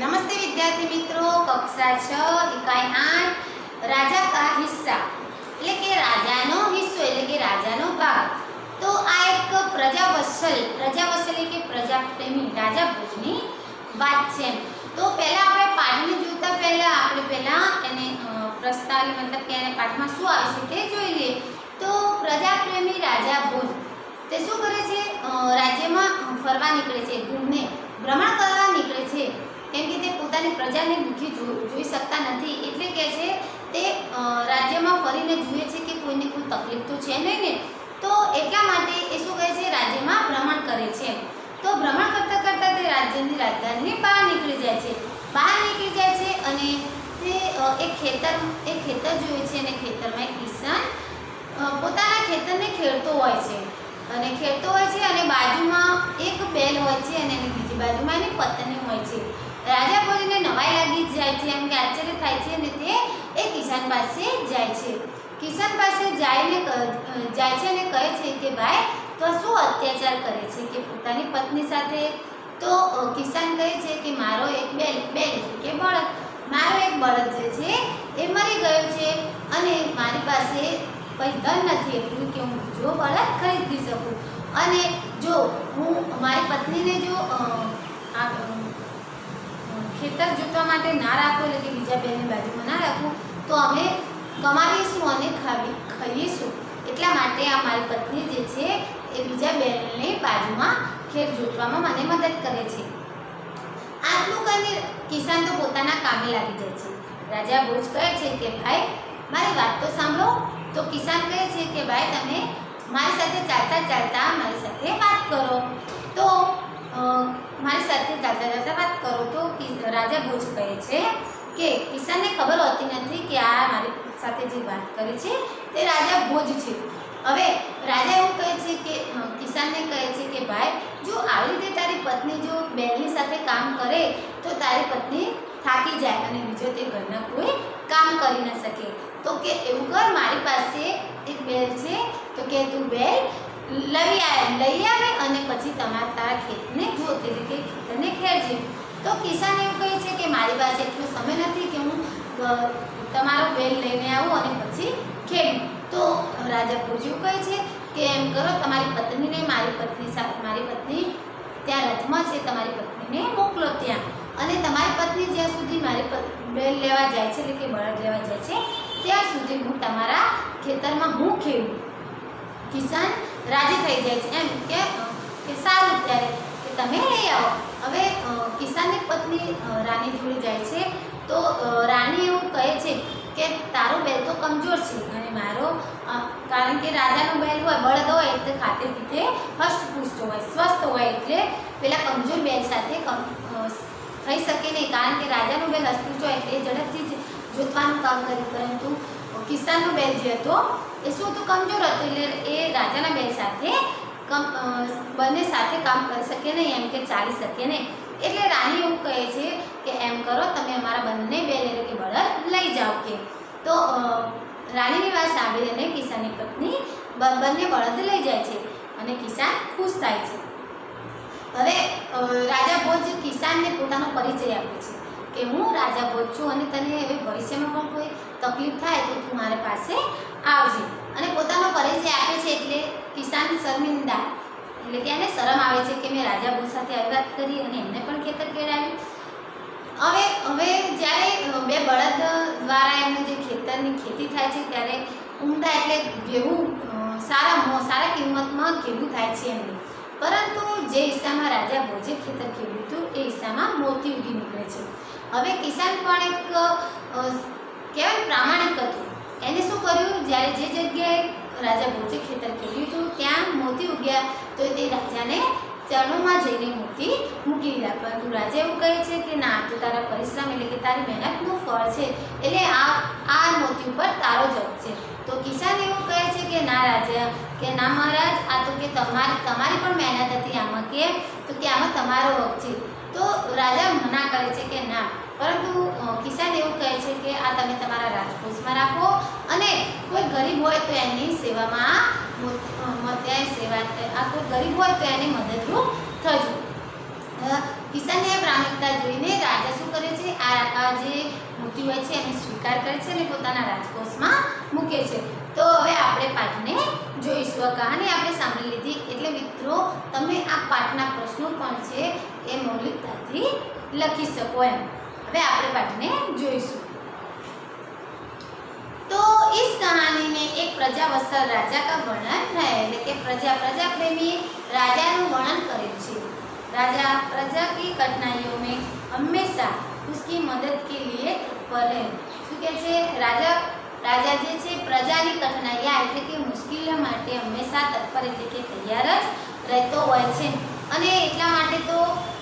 નમસ્તે વિદ્યાર્થી મિત્રો, કક્ષા છ, ઇકાઈ આઠ, રાજા કા હિસ્સા. એટલે કે રાજાનો હિસ્સો, એટલે કે રાજાનો ભાગ. તો આ એક પ્રજાવત્સલ પ્રજાવત્સલ એટલે કે પ્રજાપ્રેમી, રાજા ભોજની વાત છે તો પહેલાં આપણે પાઠને જોતા પહેલાં, આપણે પહેલાં એને પ્રસ્તાવ મતલબ કે એને પાઠમાં શું આવે છે તે જોઈ લઈએ. તો પ્રજાપ્રેમી રાજા ભોજ, તે શું કરે છે? રાજ્યમાં ફરવા નીકળે છે ઘૂમને ભ્રમણ કરવા નીકળે છે. પોતાની પ્રજાને દુઃખી જોઈ શકતા નથી. એટલે કે છે તે રાજ્યમાં ફરીને જુએ છે કે કોઈને કોઈ તકલીફ તો છે નહીં ને? તો એટલા માટે એ શું કહે છે? રાજ્યમાં ભ્રમણ કરે છે. તો ભ્રમણ કરતાં કરતાં તે રાજ્યની રાજધાની બહાર નીકળી જાય છે. બહાર નીકળી જાય છે અને તે એક ખેતર એક ખેતર જોવે છે અને ખેતરમાં એક કિસાન પોતાના ખેતરને ખેડતો હોય છે. અને ખેડતો હોય છે અને બાજુમાં એક બેલ હોય છે અને એની બીજી બાજુમાં એની પત્ની હોય છે. રાજા ભોજને નવાઈ લાગી જાય છે એમ કે આશ્ચર્ય થાય છે અને તે એ કિસાન પાસે જાય છે. કિસાન પાસે જઈને જાય છે અને કહે છે કે, ભાઈ, તો શું અત્યાચાર કરે છે કે પોતાની પત્ની સાથે? તો કિશાન કહે છે કે, મારો એક બેલ બેલ કે બળદ, મારો એક બળદ જે છે એ મરી ગયો છે અને મારી પાસે કંઈ ધન નથી. એટલું કે, હું જો બળદ ખરીદી શકું અને જો હું મારી પત્નીને જો ખેતર જોતવા માટે ના રાખવું એટલે કે બીજા બેનની બાજુમાં ના રાખવું, તો અમે કમાવીશું અને ખાવી, ખાઈશું. એટલા માટે આ મારી પત્ની જે છે એ બીજા બેનની બાજુમાં ખેત જોતવામાં મને મદદ કરે છે. આટલું કરીને કિસાન તો પોતાના કામે લાગી જાય છે. રાજા ભોજ કહે છે કે, ભાઈ, મારી વાત તો સાંભળો. તો કિસાન કહે છે કે, ભાઈ, તમે મારી સાથે ચાલતા ચાલતા મારી સાથે વાત કરો. તો મારી સાથે ચાલતા દાદા વાત કરો તો રાજા ભોજ કહે છે કે, કિસાનને ખબર હોતી નથી કે આ મારી સાથે જે વાત કરે છે તે રાજા ભોજ છે. હવે, રાજા એવું કહે છે કે કિસાનને કહે છે કે, ભાઈ, જો આવી રીતે તારી પત્ની જો બેનની સાથે કામ કરે, તો તારી પત્ની થાકી જાય અને બીજો તે ઘરના કોઈ કામ કરી ન શકે. તો કે, એવું કર, મારી પાસે એક બેલ છે. તો કે, તું બેલ લઈ આવે લઈ આવે અને પછી તમારા તારા ખેતને જોત એટલે કે ખેતરને ખેડજે. તો કિસાન એવું કહે છે કે મારી પાસે એટલો સમય નથી કે હું તમારો બેલ લઈને આવું અને પછી ખેડું. તો રાજા પૂછ્યું કહે છે કે એમ કરો, તમારી પત્નીને મારી પત્ની સાથે મારી પત્ની ત્યાં રથમાં છે, તમારી પત્નીને મોકલો ત્યાં. અને તમારી પત્ની જ્યાં સુધી મારી બેલ લેવા જાય છે, એટલે કે બળદ લેવા જાય છે, ત્યાં સુધી હું તમારા ખેતરમાં હું ખેડું. કિસાન રાજી થઈ જાય છે. એમ કે કે સારું ત્યારે. કે તમે લઈ આવો. હવે કિસાનની પત્ની રાની જોડે જાય છે. તો રાની એવું કહે છે કે, તારો બેલ તો કમજોર છે. અને મારો કારણ કે રાજાનો બેલ હોય, બળદ હોય, એટલે ખાતે પીતે હષ્ટપુષ્ટ હોય, સ્વસ્થ હોય, એટલે પેલા કમજોર બેલ સાથે થઈ શકે નહીં. કારણ કે રાજાનો બેલ હષ્ટપુષ્ટ હોય, એટલે ઝડપથી જ જોતવાનું કામ કર્યું પરંતુ કિસાનનો બેલ જે હતો એ શું હતું કમજોર હતું એટલે એ રાજાના બેન સાથે કમ બંને સાથે કામ કરી શકે નહીં, એમ કે ચાલી શકે નહીં. એટલે રાણી એવું કહે છે કે એમ કરો, તમે અમારા બંને બેન એટલે કે બળદ લઈ જાઓ કે. તો રાણીની વાત સાંભળીને કિસાનની પત્ની બંને બળદ લઈ જાય છે અને કિસાન ખુશ થાય છે. હવે રાજા ભોજ કિસાનને પોતાનો પરિચય આપે છે કે હું રાજા ભોજ છું અને તને હવે ભવિષ્યમાં પણ કોઈ તકલીફ થાય તો તું મારા પાસે આવજે અને પોતાનો પરિચય આપે છે એટલે કિસાન શર્મિંદા. એટલે કે એને શરમ આવે છે કે મેં રાજા ભોજ સાથે આવી વાત કરી અને એમને પણ ખેતર કેળાવ્યું. હવે હવે જ્યારે બે બળદ દ્વારા એમને જે ખેતરની ખેતી થાય છે ત્યારે ઉમદા એટલે ઘેવું સારા સારા કિંમતમાં ઘેવું થાય છે એમને. પરંતુ જે હિસ્સામાં રાજા ભોજે ખેતર ખેડ્યું હતું, એ હિસ્સામાં મોતી ઉગી નીકળે છે. હવે કિસાન પણ એક કહેવાય પ્રામાણિક હતું શું કર્યું? જ્યારે જે જગ્યાએ રાજા ભોજે ખેતર ખેડ્યું હતું, ત્યાં મોતી ઉગ્યા. તો તે રાજાને ચરણોમાં જઈને મોતી મૂકી દીધા. પરંતુ રાજા એવું કહે છે કે, ના, તો તારા પરિશ્રમ એટલે કે તારી મહેનતનું ફળ છે. એટલે આ આ મોતી ઉપર તારો જગ છે. તો કિસાન એવું કહે છે કે, ના, રાજા, કે ના, મહારાજ, આ તો કે તમારી તમારી પણ મહેનત હતી આમાં કે તો કે આમાં તમારો હક છે. તો રાજા મના કરે છે કે, ના. પરંતુ કિસાન એવું કહે છે કે, આ તમે તમારા રાજકોષમાં રાખો અને કોઈ ગરીબ હોય એની સેવામાં મો- અ, સેવા આ કોઈ ગરીબ હોય તો એને મદદરૂપ થજો. કિસાનની પ્રામાણિકતા જોઈને રાજા શું કરે છે? આ જે મૂર્તિ હોય છે એને સ્વીકાર કરે છે અને પોતાના રાજકોષમાં મૂકે છે. તો હવે આપણે પાઠને જોઈશું. આ કહાની આપણે સાંભળી લીધી. એટલે મિત્રો તમે આ પાઠના પ્રશ્નો પણ છે એ મૌલિકતાથી લખી શકો એમ. હવે આપણે પાઠને જોઈશું. तो इस कहानी में एक प्रजावत्सल राजा का वर्णन है એટલે કે પ્રજા પ્રજા પ્રેમી રાજાનું વર્ણન કરેલ છે राजा प्रजा की कठिनाइयों में हमेशा उसकी मदद के लिए तत्पर है શું કહે છે રાજા રાજા જે છે પ્રજાની કઠિનાઈયા એટલે કે મુશ્કેલીઓ માટે હંમેશા તત્પર એટલે કે તૈયાર જ રહેતો હોય છે અને એટલા માટે તો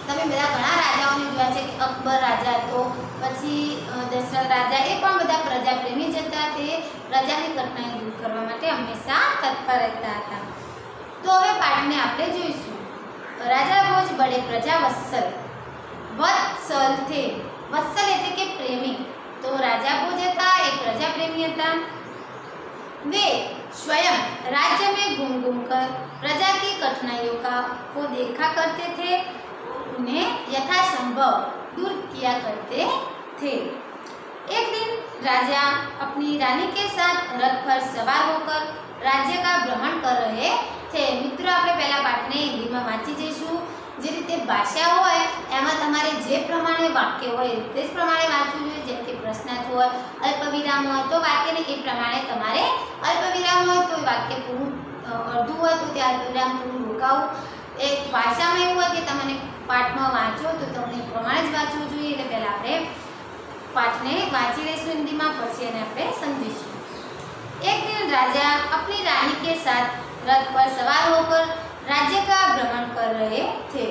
તમે બધા ઘણા રાજાઓને જોયા છે કે અકબર રાજા હતો પછી અ, દશરથ રાજા એ પણ બધા પ્રજાપ્રેમી જ હતા તે પ્રજાની કઠિનાઈ દૂર કરવા માટે હંમેશા તત્પર રહેતા હતા તો હવે પાઠને આપણે જોઈશું રાજા ભોજ બડે પ્રજા વત્સલ વત્સલ થે વત્સલ એટલે કે પ્રેમી તો રાજા ભોજ હતા એ પ્રજા પ્રેમી હતા वे स्वयं राज्य में घूम घूम कर प्रजा की कठिनाइयों का को देखा करते थे और उन्हें यथासंभव दूर किया करते थे एक दिन राजा अपनी रानी के साथ रथ पर सवार होकर राज्य का भ्रमण कर रहे थे મિત્રો આપણે પહેલા પાઠને હિન્દીમાં વાંચી જઈશું જે રીતે ભાષા હોય એમાં તમારે જે પ્રમાણે વાક્ય હોય એ રીતે જ પ્રમાણે વાંચવું જોઈએ જેમ કે પ્રશ્નાર્થ હોય અલ્પવિરામ હોય તો વાક્યને એ પ્રમાણે તમારે અલ્પવિરામ હોય તો એ વાક્ય પૂરું અ, અડધું હોય તો તે અલ્પવિરામ પૂરું રોકાવું એ ભાષામાં એવું હોય કે તમને પાઠમાં વાંચો તો તમને એ પ્રમાણે જ વાંચવું જોઈએ એટલે પહેલાં આપણે પાઠને વાંચી લઈશું हिंदी પછી એને આપણે સમજીશું एक दिन राजा अपनी रानी के साथ रथ पर सवार होकर राज्य का भ्रमण कर रहे थे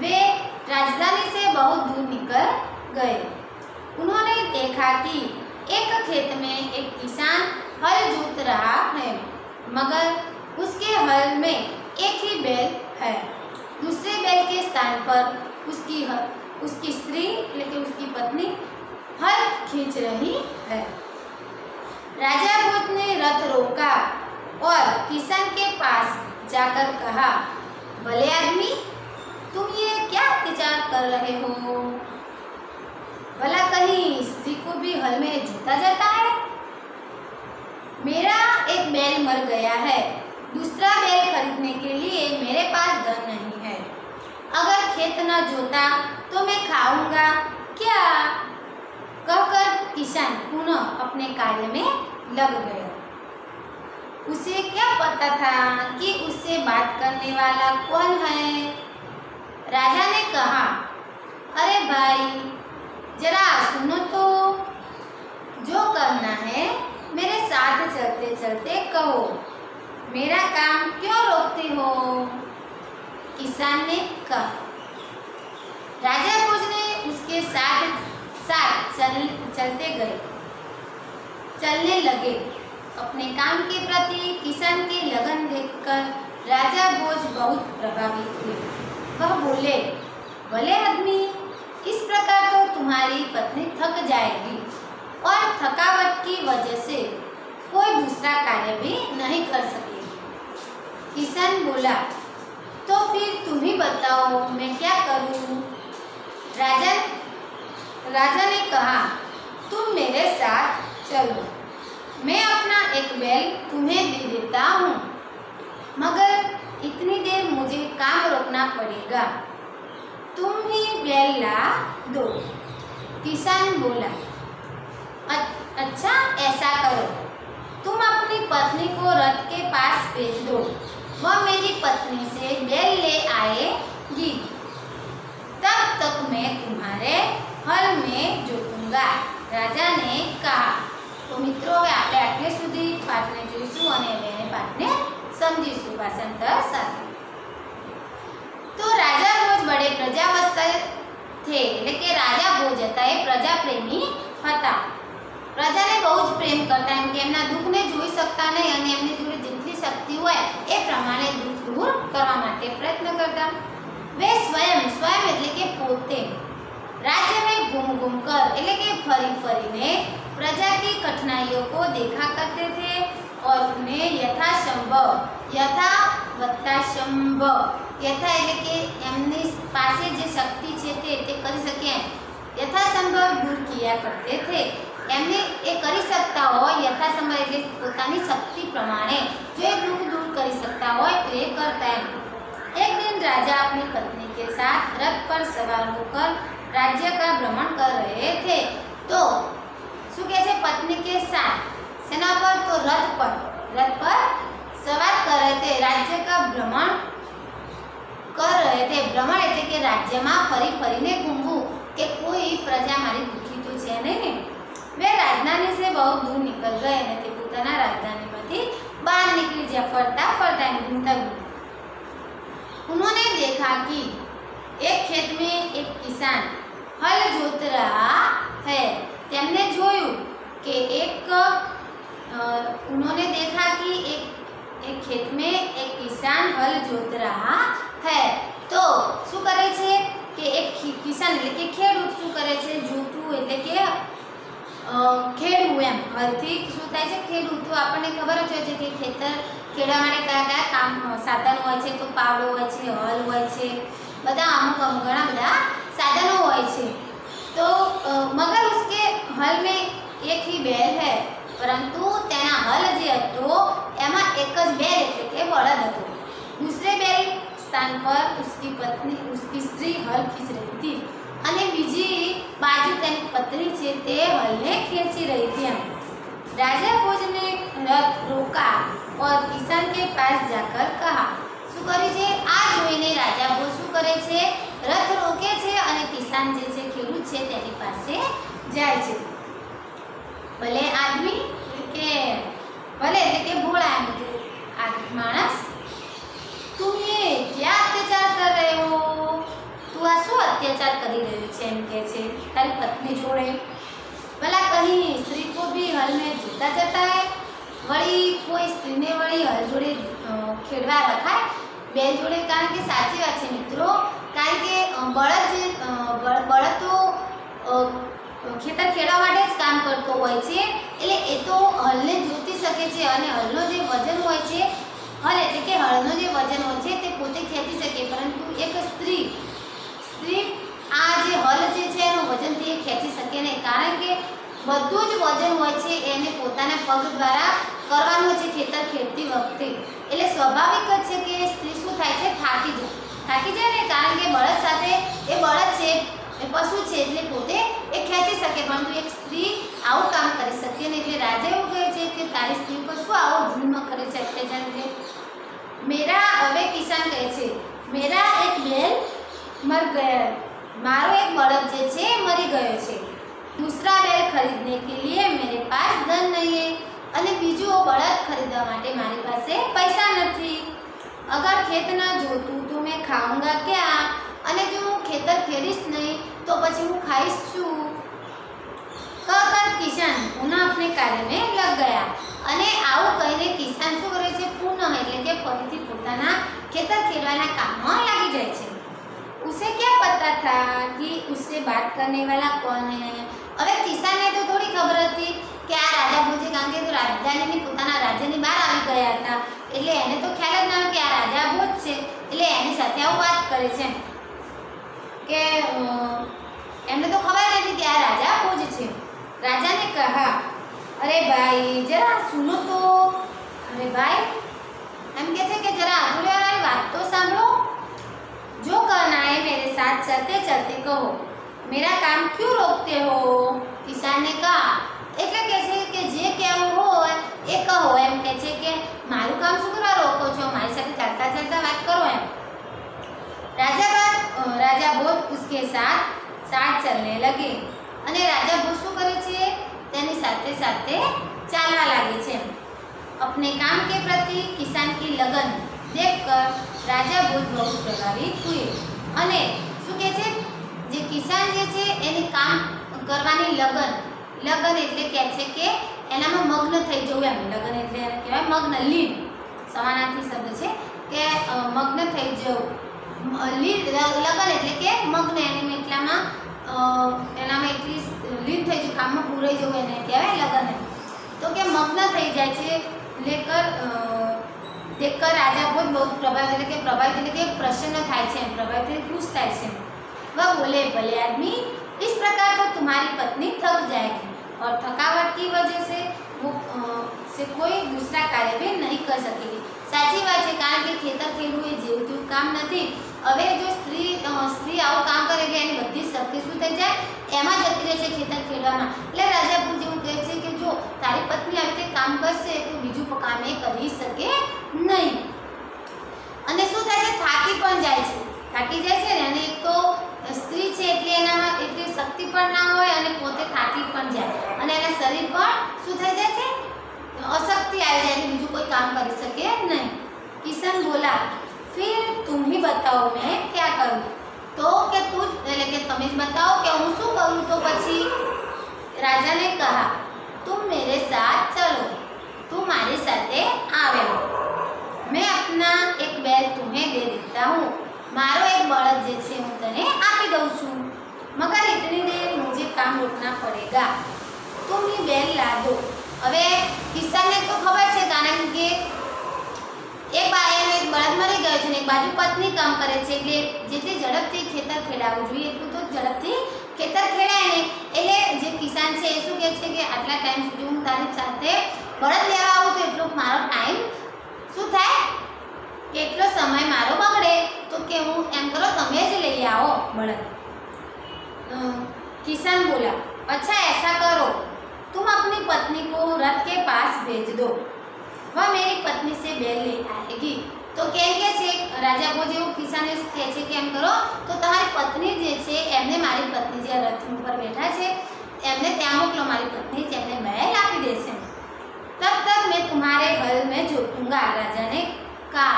वे राजधानी से बहुत दूर निकल गए उन्होंने देखा कि एक खेत में एक किसान हल जोत रहा है मगर उसके हल में एक ही बैल है। दूसरे बैल के स्थान पर उसकी हर उसकी स्त्री लेकिन उसकी पत्नी हल खींच रही है। राजा भूत ने रथ रोका और किसान के पास जाकर कहा, भले आदमी, तुम ये क्या अत्याचार कर रहे हो? भला कहीं स्त्री को भी हल में जीता जाता है? मेरा एक बैल मर गया है। दूसरा बैल खरीदने के लिए मेरे पास धन नहीं है। अगर खेत न जोता तो मैं खाऊँगा। क्या? कहकर किसान पुनः अपने कार्य में लग गया। उसे क्या पता था कि उससे बात करने वाला कौन है? राजा ने कहा, अरे भाई, जरा सुनो तो। जो करना है, मेरे साथ चलते चलते कहो। मेरा काम क्यों रोकते हो? किसान ने कहा। राजा भोज ने उसके साथ साथ चल, चलते गए। चलने लगे। अपने काम के प्रति किसान की लगन देखकर राजा भोज बहुत प्रभावित हुए। वह बोले, भले आदमी, इस प्रकार तो तुम्हारी पत्नी थक जाएगी और थकावट की वजह से कोई दूसरा कार्य भी नहीं कर सकेगी किसान बोला तो फिर तुम ही बताओ मैं क्या करूँ? राजा राजा ने कहा, तुम मेरे साथ चलो, मैं अपना एक बैल तुम्हें दे देता हूँ, मगर इतनी देर मुझे काम रोकना पड़ेगा। तुम ही बैल ला दो। किसान बोला अच्छा ऐसा करो, तुम अपनी पत्नी को रथ के पास भेज दो वह मेरी पत्नी से बैल ले आएगी तब तक मैं तुम्हारे हल में जोतूंगा રાજાને કહા તો મિત્રો હવે આપણે આટલે સુધી પાઠને જોઈશું અને હવે એને પાઠને સમજીશું ભાષાંતર સાથે તો રાજા ભોજ બડે પ્રજાવત્સલ થે એટલે કે રાજા ભોજ હતા એ પ્રજાપ્રેમી હતા પ્રજાને બહુ જ પ્રેમ કરતા એમ કે એમના દુઃખને જોઈ શકતા નહીં અને એમની જોડે જેટલી શક્તિ હોય એ પ્રમાણે દુઃખ દૂર કરવા માટે પ્રયત્ન કરતા વે સ્વયં સ્વયં એટલે કે પોતે राज्य में घूम घूम कर એટલે કે ફરી ફરીને प्रजा की कठिनाइयों को देखा करते थे और उन्हें यथासंभव यथा વત્તા સંભવ યથા એટલે કે એમની પાસે પાસે જે શક્તિ છે તે તે કરી શકે એમ યથાસંભવ દૂર કિયા કરતે થે એમને એ કરી શકતા હોય યથાસંભવ એટલે પોતાની શક્તિ પ્રમાણે જો એ દુઃખ દૂર કરી શકતા હોય તો એ કરતા એમ एक दिन राजा अपनी पत्नी के साथ रथ पर सवार होकर राज्य का भ्रमण कर रहे थे तो શું કહે છે પત્ની કે સાથ સેના પર તો રથ પર રથ પર સવાર કર રહે थे राज्य का भ्रमण કર રહે थे ભ્રમણ એટલે કે રાજ્યમાં ફરી ફરીને ઘૂમવું કે કોઈ પ્રજા મારી દુઃખી તો છે નહીં ને वे राजधानी से बहुत दूर निकल गए અને તે પોતાના રાજધાનીમાંથી બહાર નીકળી ગયા ફરતા ફરતા એમ ઘૂમતા ઘૂમતા उन्होंने देखा कि एक खेत में एक किसान हल जोत रहा है તેમને જોયું કે એક અ, उन्होंने देखा कि एक एक खेत में एक किसान हल जोत रहा है તો શું કરે છે કે એક ખી- કિસાન એટલે કે ખેડૂત શું કરે છે જોતું એટલે કે અ, ખેડવું એમ હલથી શું થાય છે ખેડૂત તો આપણને ખબર જ હોય છે કે ખેતર ખેડવા માટે કયા કયા કામ અ, સાધનો હોય છે તો પાવડો હોય છે હલ હોય છે બધા અમુક અમુક ઘણા બધા સાધનો હોય છે તો અ, મગર ઉસકે હલ में એક ही बैल है પરંતુ તેના હલ જે હતો એમાં એક જ બેલ એટલે કે બળદ હતો दूसरे बैल स्थान पर उसकी पत्नी उसकी स्त्री हल खींच रही थी અને બીજી બાજુ તેની પત્ની છે તે હલને ખેંચી રહી थी એમ राजा भोज ने रथ रोका और किसान के पास जाकर कहा શું કર્યું છે આ જોઈને રાજા ભોજ શું કરે છે રથ રોકે છે અને કિસાન જે છે ખેડૂત છે તેની પાસે જાય છે ભલે આદમી કે ભલે એટલે કે ભોળા એમ કરી રહ્યું છે એમ કે છે, તારી પત્ની જોડે. ભલા કહી સ્ત્રી કો બી હલને જોતા જતા વળી કોઈ સ્ત્રીને વળી હલ જોડે ખેડવા રખાય? બે જોડે, કારણ કે સાચી વાત છે મિત્રો. કારણ કે બળદ બળદ તો ખેતર ખેડવા માટે જ કામ કરતો હોય છે. એટલે એ તો હલને જોતી શકે છે અને હલનો જે વજન હોય છે, હલ એટલે કે હળનો જે વજન હોય છે, તે પોતે ખેંચી શકે. પરંતુ એક સ્ત્રી સ્ત્રી આ જે હલ જે છે એનું વજનથી એ ખેંચી શકે નહીં. કારણ કે બધું જ વજન હોય છે એને પોતાના પગ દ્વારા કરવાનું છે ખેતર ખેડતી વખતે. એટલે સ્વાભાવિક જ છે કે સ્ત્રી શું થાય છે? થાકી જાય. થાકી જાય ને કારણ કે બળદ સાથે એ બળદ છે, એ પશુ છે એટલે પોતે એ ખેંચી શકે. પરંતુ એક સ્ત્રી આવું કામ કરી શકે નહીં. એટલે રાજા એવું કહે છે કે તારી સ્ત્રી પર શું આવો જુલ્મ કરે છે? અત્યાચાર કરે મેરા હવે કિસાન કહે છે, મેરા એક બેન મર ગયા. મારો એક બળદ જે છે એ મરી ગયો છે दूसरा बैल खरीदने के लिए मेरे पास धन नहीं है અને બીજો બળદ ખરીદવા માટે મારી પાસે પૈસા નથી અગર ખેત ન જોતું તો મેં ખાઉંગા ક્યાં અને જો હું ખેતર ખેડીશ નહીં તો પછી હું ખાઈશ શું कहकर કિસાન પુનઃ अपने कार्य में लग गया અને આવું કહીને કિસાન શું કરે છે પુનઃ એટલે કે ફરીથી પોતાના ખેતર ખેડવાના કામમાં લાગી જાય છે उसे क्या पता था कि उससे बात करने वाला कौन है હવે કિસાનને તો થોડી ખબર હતી કે આ રાજા ભોજે કારણ કે તો રાજધાનીની પોતાના રાજ્યની બહાર આવી ગયા હતા એટલે એને તો ખ્યાલ જ ના આવ્યો કે આ રાજા ભોજ છે એટલે એની સાથે આવું વાત કરે છે કે અ, એમને તો ખબર નથી કે આ રાજા ભોજ છે રાજાને કહા અરે ભાઈ જરા સુનો તો અરે ભાઈ એમ કે છે કે જરા આધુડિયાવાળી વાત તો સાંભળો जो करना है मेरे साथ चलते चलते कहो मेरा काम क्यों रोकते हो કિસાન ને કહા એટલે કે છે કે જે કહેવું હોય એ કહો એમ કે છે કે મારું કામ શું કરવા રોકો છો મારી સાથે ચાલતા ચાલતા વાત કરો એમ રાજા બાદ અ, રાજા ભોજ ઉસકે સાથ સાથ ચલને લગે અને રાજા ભોજ શું કરે છે તેની સાથે સાથે ચાલવા લાગે છે अपने काम के प्रति किसान की लगन देखकर રાજા ભોજ બહુ પ્રભાવિત હુએ અને શું કહે છે? જે કિસાન જે છે, એને કામ કરવાની લગન. લગન એટલે કહે છે કે એનામાં મગ્ન થઈ જવું એમ. લગન એટલે એને કહેવાય મગ્ન લીન. સમાનાર્થી શબ્દ છે કે મગ્ન થઈ જવું. લીન લગન એટલે કે મગ્ન. એની એટલામાં એનામાં એટલી લીન થઈ જવું, કામમાં પૂરાઈ જવું એને કહેવાય લગન તો કે મગ્ન થઈ જાય છે લેકર અ, દેખકર રાજા ભોજ બહુ પ્રભાવિત એટલે કે પ્રભાવિત એટલે કે પ્રસન્ન થાય છે એમ પ્રભાવિત એટલે ખુશ થાય છે वह बोले भले आदमी इस प्रकार तो तुम्हारी पत्नी थक जाएगी और थकावट की वजह से वो अ, से कोई दूसरा कार्य भी नहीं कर सकेगी સાચી વાત છે કારણ કે ખેતર ખેડવું એ જેવું તેવું કામ નથી હવે જો સ્ત્રી અ, સ્ત્રી આવું કામ કરે એટલે એની બધી શક્તિ શું થઈ જાય એમાં જતી રહે છે ખેતર ખેડવામાં એટલે રાજા ભુજ એવું કહે છે કે જો તારી પત્ની આવી રીતે કામ કરશે તો બીજું કામ એ કરી શકે નહીં અને શું થાય છે થાકી પણ જાય છે થાકી જાય છે ને અને એક તો સ્ત્રી છે એટલે એનામાં એટલી શક્તિ પણ ના હોય અને પોતે થાકી પણ જાય અને એના શરીર પણ શું થઈ જાય છે અશક્તિ આવી જાય એટલે બીજું કોઈ કામ કરી શકે નહીં કિશન બોલા फिर तुम ही बताओ मैं क्या करूं તો કે તું જ એટલે કે તમે જ બતાવો કે હું શું કરું તો પછી રાજાને કહા तुम मेरे साथ चलो તું મારી સાથે આવે मैं अपना एक बैल तुम्हें दे देता हूँ मारो एक बड़द जे છે હું તને આપી દઉં છું मगर इतनी देर मुझे काम रोकना पड़ेगा तुम ही बैल ला दो હવે કિસાનને તો ખબર છે કારણ કે એક બા એનો એક બળદ મરી ગયો છે ને એક બાજુ પત્ની કામ કરે છે એટલે જેટલી ઝડપથી ખેતર ખેડાવવું જોઈએ એટલું તો ઝડપથી ખેતર ખેડાય ને એટલે જે કિસાન છે એ શું કહે છે કે આટલા ટાઈમ સુધી હું તારી સાથે બળદ લેવા આવું તો એટલો મારો ટાઈમ શું થાય એટલો સમય મારો બગડે તો કે હું એમ કરો તમે જ લઈ આવો બળદ अ, किसान बोला अच्छा ऐसा करो तुम अपनी पत्नी को रथ के पास भेज दो वह मेरी पत्नी से बैल ले आएगी તો કેમ કે છે રાજા ભોજ એવું કિસાને કહે છે કે એમ કરો તો તમારી પત્ની જે છે એમને મારી પત્ની જે રથ ઉપર બેઠા છે એમને ત્યાં મોકલો મારી પત્ની છે એમને બેલ આપી દેશે તબ તક મેં तुम्हारे हल में जोतूंगा રાજા ને કહા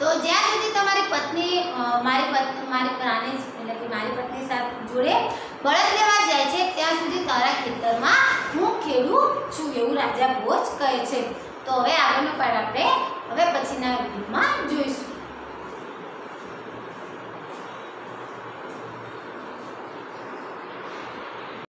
તો જ્યાં સુધી તમારી પત્ની અ, મારી પત્ની મારી પ્રાણી એટલે કે મારી પત્ની સાથે જોડે બળદ લેવા જાય છે ત્યાં સુધી તારા ખેતરમાં હું ખેડું છું એવું રાજા ભોજ કહે છે તો હવે આગળનું પાઠ આપણે હવે પછીના વિડીયોમાં જોઈશું.